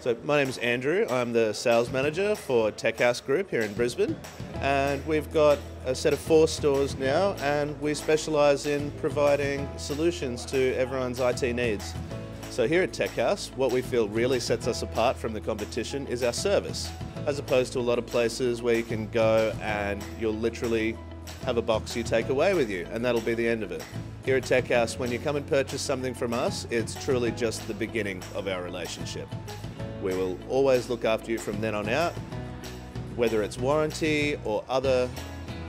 So my name is Andrew. I'm the sales manager for Tech House Group here in Brisbane, and we've got a set of four stores now, and we specialise in providing solutions to everyone's IT needs. So here at Tech House, what we feel really sets us apart from the competition is our service, as opposed to a lot of places where you can go and you'll literally have a box you take away with you, and that'll be the end of it. Here at Tech House, when you come and purchase something from us, it's truly just the beginning of our relationship. We will always look after you from then on out, whether it's warranty or other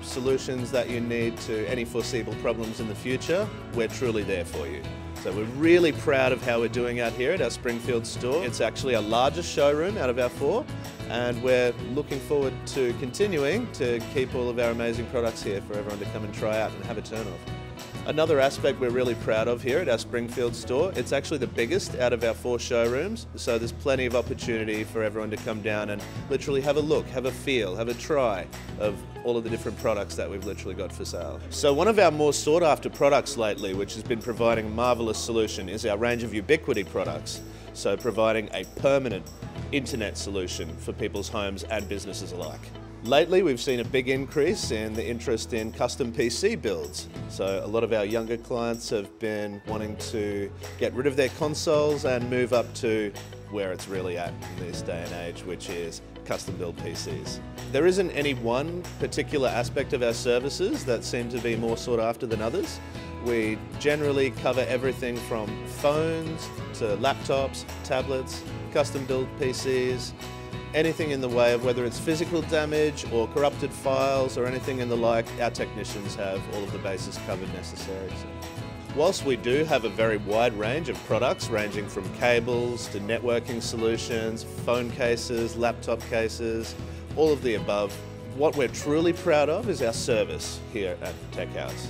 solutions that you need to any foreseeable problems in the future, we're truly there for you. So we're really proud of how we're doing out here at our Springfield store. It's actually our largest showroom out of our four and we're looking forward to continuing to keep all of our amazing products here for everyone to come and try out and have a turn of. Another aspect we're really proud of here at our Springfield store, it's actually the biggest out of our four showrooms, so there's plenty of opportunity for everyone to come down and literally have a look, have a feel, have a try of all of the different products that we've literally got for sale. So one of our more sought after products lately, which has been providing a marvellous solution, is our range of Ubiquiti products. So providing a permanent internet solution for people's homes and businesses alike. Lately, we've seen a big increase in the interest in custom PC builds. So a lot of our younger clients have been wanting to get rid of their consoles and move up to where it's really at in this day and age, which is custom build PCs. There isn't any one particular aspect of our services that seem to be more sought after than others. We generally cover everything from phones to laptops, tablets, custom built PCs, anything in the way of whether it's physical damage or corrupted files or anything in the like, our technicians have all of the bases covered necessary. So. Whilst we do have a very wide range of products ranging from cables to networking solutions, phone cases, laptop cases, all of the above, what we're truly proud of is our service here at Tech House.